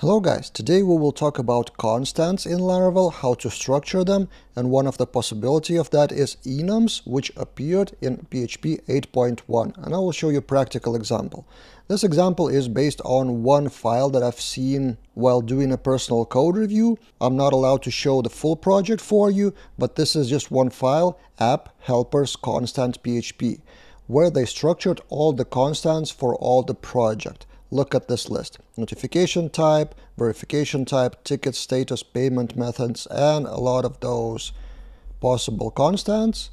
Hello guys, today we will talk about constants in Laravel, how to structure them, and one of the possibility of that is enums, which appeared in PHP 8.1, and I will show you a practical example. This example is based on one file that I've seen while doing a personal code review. I'm not allowed to show the full project for you, but this is just one file, app helpers constant PHP, where they structured all the constants for all the project look at this list. Notification type, verification type, ticket status, payment methods, and a lot of those possible constants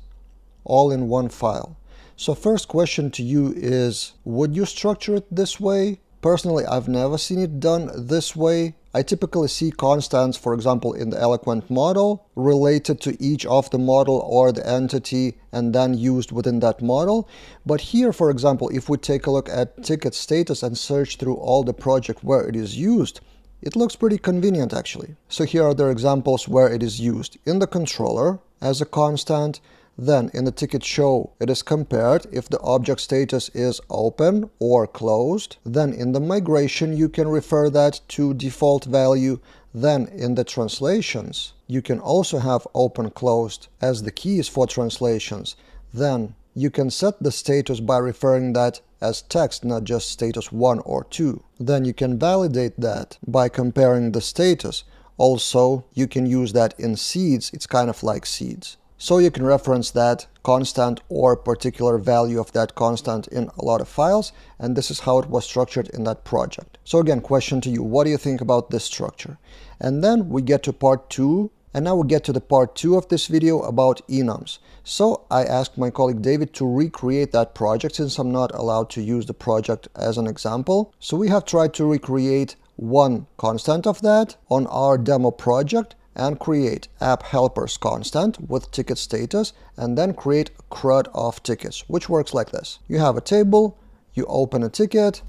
all in one file. So first question to you is, would you structure it this way? Personally, I've never seen it done this way. I typically see constants, for example, in the Eloquent model, related to each of the model or the entity and then used within that model. But here, for example, if we take a look at ticket status and search through all the project where it is used, it looks pretty convenient actually. So here are the examples where it is used. In the controller as a constant, then in the ticket show, it is compared if the object status is open or closed. Then in the migration, you can refer that to default value. Then in the translations, you can also have open closed as the keys for translations. Then you can set the status by referring that as text, not just status 1 or 2. Then you can validate that by comparing the status. Also, you can use that in seeds. It's kind of like seeds. So you can reference that constant or particular value of that constant in a lot of files, and this is how it was structured in that project. So again, question to you, what do you think about this structure? And then we get to part two, and now we get to the part two of this video about enums. So I asked my colleague David to recreate that project since I'm not allowed to use the project as an example. So we have tried to recreate one constant of that on our demo project and create app helpers constant with ticket status and then create CRUD of tickets, which works like this. You have a table, you open a ticket,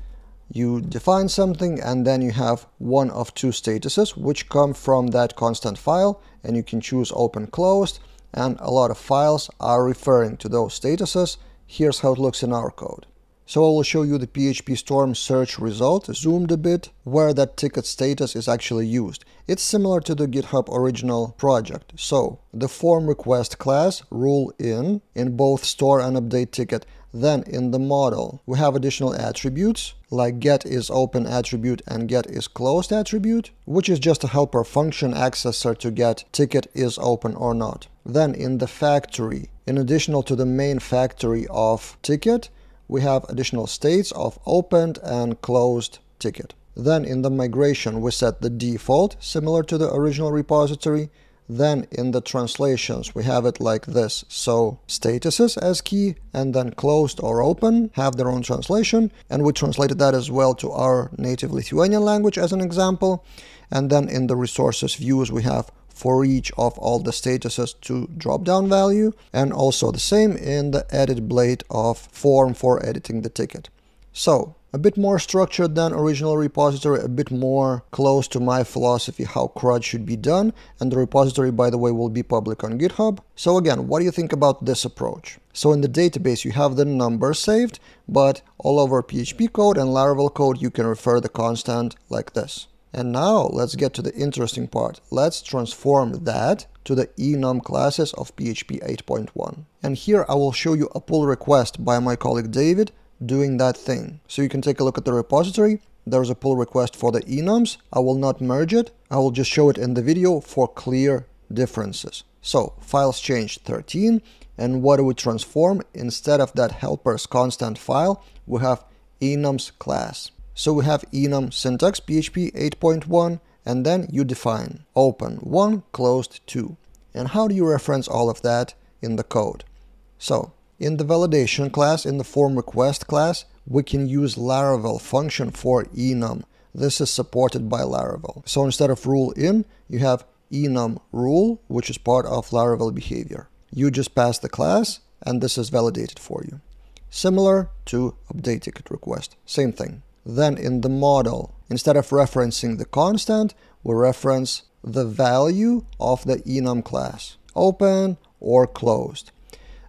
you define something, and then you have one of two statuses which come from that constant file, and you can choose open closed, and a lot of files are referring to those statuses. Here's how it looks in our code. So I will show you the PHP Storm search result, zoomed a bit, where that ticket status is actually used. It's similar to the GitHub original project. So the form request class rule in, in both store and update ticket. Then in the model, we have additional attributes like get is open attribute and get is closed attribute, which is just a helper function accessor to get ticket is open or not. Then in the factory, in addition to the main factory of ticket, we have additional states of opened and closed ticket. Then in the migration, we set the default, similar to the original repository. Then in the translations, we have it like this. So statuses as key and then closed or open have their own translation. And we translated that as well to our native Lithuanian language as an example. And then in the resources views, we have for each of all the statuses to drop down value and also the same in the edit blade of form for editing the ticket. So a bit more structured than original repository, a bit more close to my philosophy how CRUD should be done, and the repository, by the way, will be public on GitHub. So again, what do you think about this approach? So in the database, you have the number saved, but all over PHP code and Laravel code, you can refer the constant like this. And now let's get to the interesting part. Let's transform that to the enum classes of PHP 8.1. And here I will show you a pull request by my colleague David doing that thing. So you can take a look at the repository. There's a pull request for the enums. I will not merge it. I will just show it in the video for clear differences. So files changed 13 and what do we transform? Instead of that helpers constant file, we have enums class. So we have enum syntax PHP 8.1 and then you define open 1, closed 2. And how do you reference all of that in the code? So in the validation class, in the form request class, we can use Laravel function for enum. This is supported by Laravel. So instead of rule in, you have enum rule, which is part of Laravel behavior. You just pass the class and this is validated for you. Similar to update ticket request, same thing. Then in the model, instead of referencing the constant, we reference the value of the enum class, open or closed.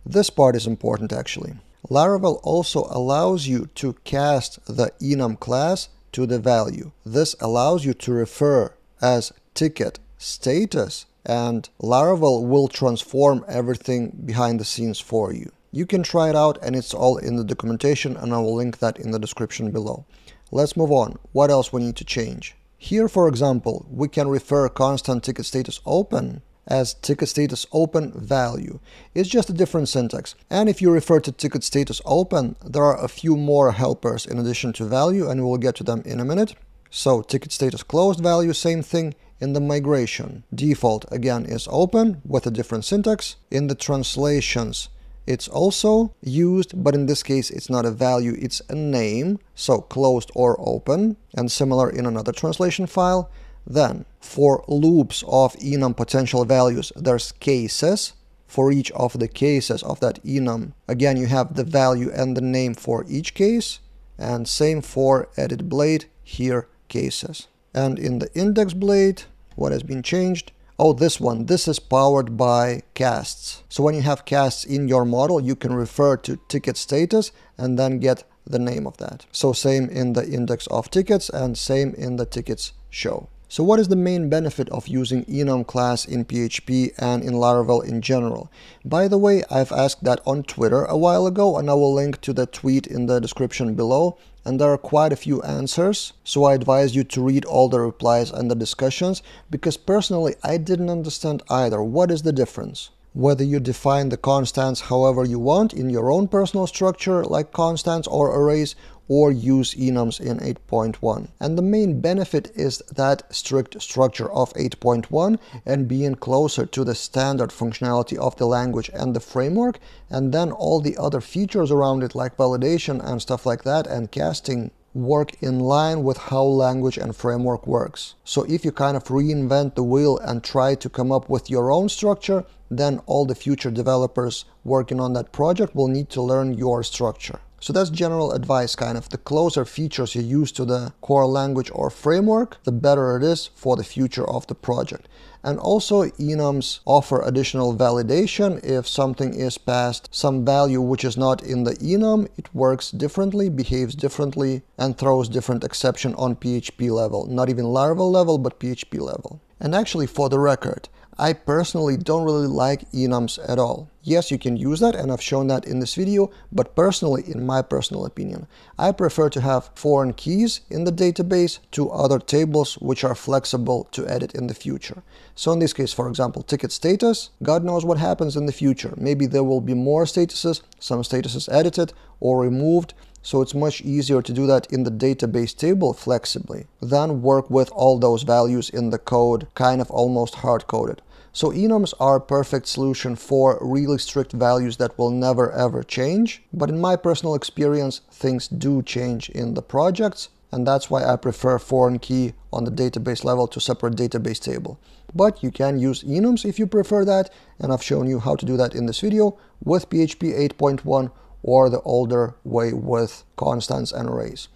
This part is important actually. Laravel also allows you to cast the enum class to the value. This allows you to refer as ticket status and Laravel will transform everything behind the scenes for you. You can try it out and it's all in the documentation and I will link that in the description below. Let's move on. What else we need to change? Here, for example, we can refer constant ticket status open as ticket status open value. It's just a different syntax. And if you refer to ticket status open, there are a few more helpers in addition to value and we'll get to them in a minute. So ticket status closed value, same thing in the migration. Default again is open with a different syntax. In the translations, it's also used, but in this case it's not a value, it's a name, so closed or open, and similar in another translation file. Then, for loops of enum potential values, there's cases. For each of the cases of that enum, again you have the value and the name for each case, and same for edit blade, here cases. And in the index blade, what has been changed? Oh, this one, this is powered by casts. So when you have casts in your model, you can refer to ticket status and then get the name of that. So same in the index of tickets and same in the tickets show. So what is the main benefit of using enum class in PHP and in Laravel in general? By the way, I've asked that on Twitter a while ago and I will link to the tweet in the description below and there are quite a few answers, so I advise you to read all the replies and the discussions, because personally I didn't understand either. What is the difference? Whether you define the constants however you want in your own personal structure, like constants or arrays, or use enums in 8.1. And the main benefit is that strict structure of 8.1 and being closer to the standard functionality of the language and the framework, and then all the other features around it like validation and stuff like that and casting work in line with how language and framework works. So if you kind of reinvent the wheel and try to come up with your own structure, then all the future developers working on that project will need to learn your structure. So that's general advice kind of. The closer features you use to the core language or framework, the better it is for the future of the project. And also enums offer additional validation if something is passed some value which is not in the enum, it works differently, behaves differently, and throws different exception on PHP level. Not even Laravel level, but PHP level. And actually, for the record, I personally don't really like enums at all. Yes, you can use that and I've shown that in this video, but personally, in my personal opinion, I prefer to have foreign keys in the database to other tables which are flexible to edit in the future. So in this case, for example, ticket status, God knows what happens in the future. Maybe there will be more statuses, some statuses edited or removed, so it's much easier to do that in the database table flexibly than work with all those values in the code kind of almost hard-coded. So enums are a perfect solution for really strict values that will never ever change. But in my personal experience, things do change in the projects and that's why I prefer foreign key on the database level to separate database table. But you can use enums if you prefer that, and I've shown you how to do that in this video with PHP 8.1 or the older way with constants and arrays.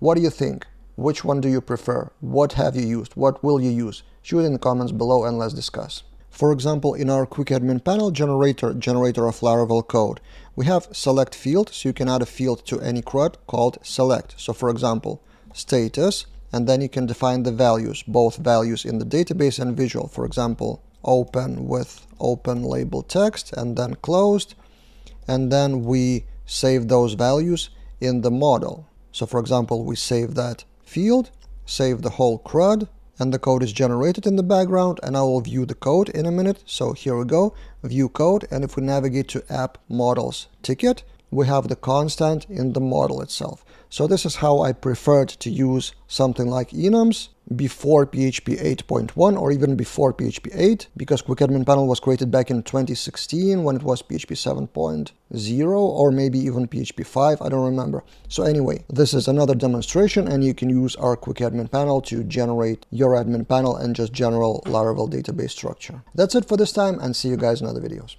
What do you think? Which one do you prefer? What have you used? What will you use? Shoot in the comments below and let's discuss. For example, in our quick admin panel generator, generator of Laravel code, we have select field, so you can add a field to any CRUD called select. So for example, status, and then you can define the values, both values in the database and visual. For example, open with open label text and then closed. And then we save those values in the model. So for example, we save that field, save the whole CRUD, and the code is generated in the background and I will view the code in a minute. So here we go, view code and if we navigate to app models ticket, we have the constant in the model itself. So this is how I preferred to use something like enums before PHP 8.1 or even before PHP 8 because Quick Admin Panel was created back in 2016 when it was PHP 7.0 or maybe even PHP 5, I don't remember. So anyway, this is another demonstration and you can use our Quick Admin Panel to generate your admin panel and just general Laravel database structure. That's it for this time and see you guys in other videos.